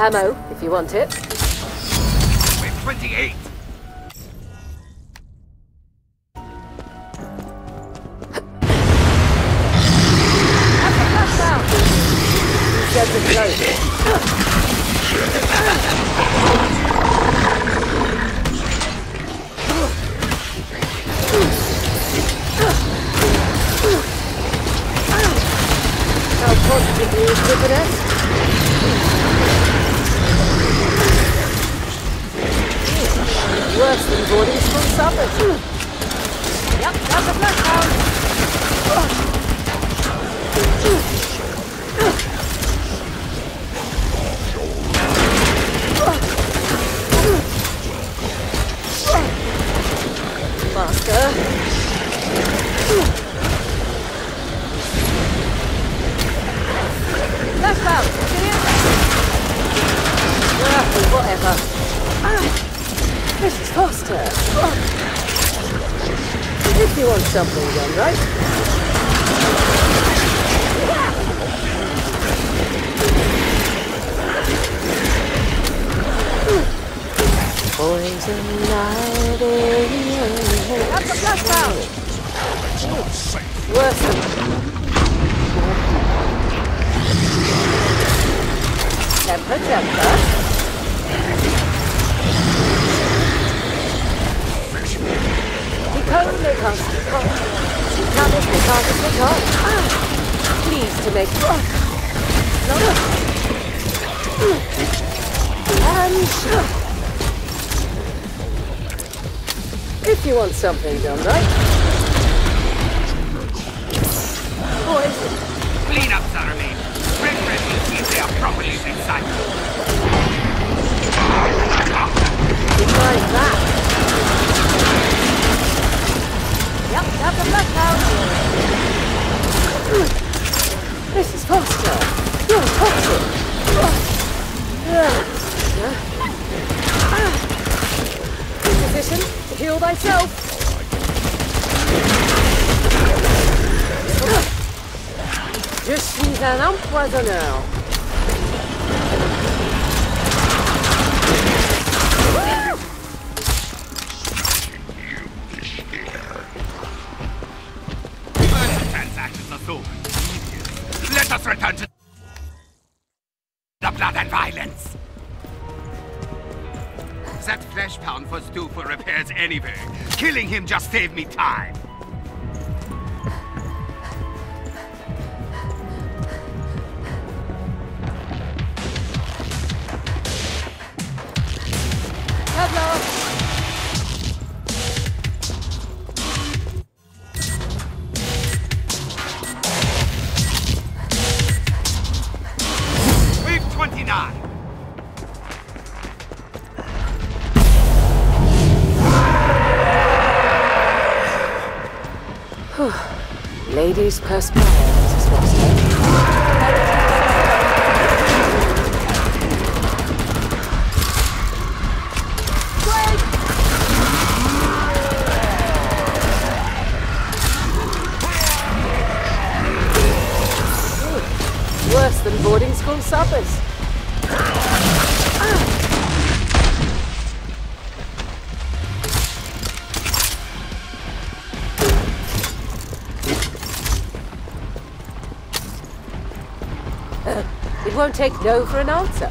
Ammo, if you want it. With 28. Worse than boarding school suppers. Yep, that's a Fleshpound. Master. Left faster. If you want something done right. Poison ivy. That's a Fleshpound. Worse than Temper, temper. Pleased to the car. Please to make. And if you want something done right. Poison. Clean up, Saramane. Red Red will see if they are properly recycled. Besides that. Yep, that's a bloodhound. This is faster. You're toxic. Position, heal thyself. Je suis un empoisonneur. Transactions are tedious. Let us return to the blood and violence. That Fleshpound was due for repairs anyway. Killing him just saved me time. Ladies perspire, Mrs. Foster. Worse than boarding school suppers. It won't take no for an answer.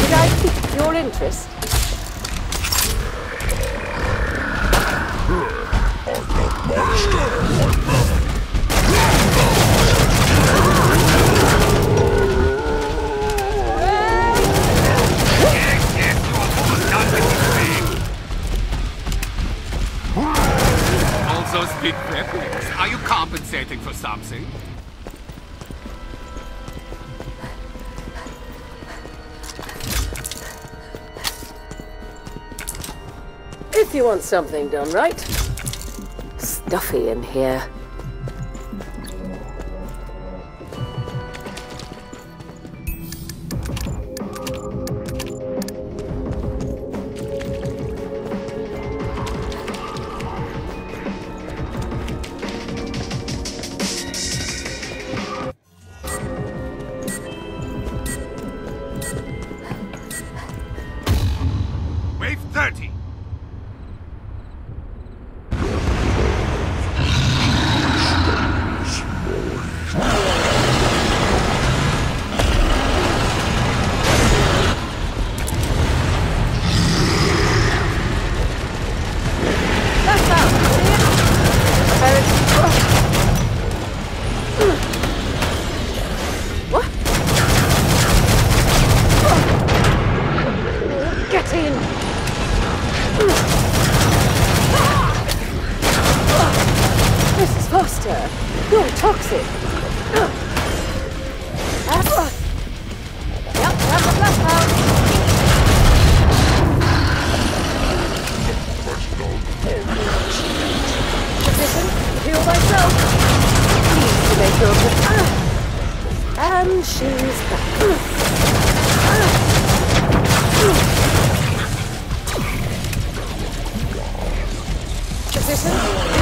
Did I pique your interest? Those big weapons. Are you compensating for something? If you want something done right. Stuffy in here. Toxic. Have the. Position, heal myself. Please to make. And she's back. Position,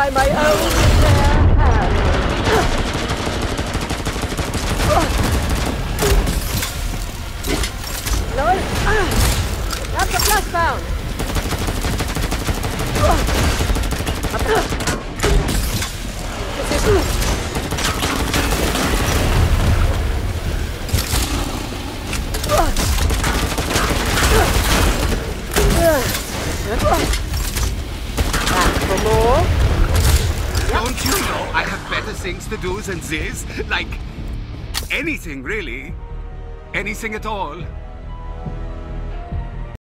by my own hand. Ah, that's a. Position. Back for more. Don't you know Better things to do than this? Like anything, really. Anything at all.